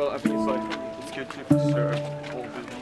well, I think it's like, it's good to preserve all business.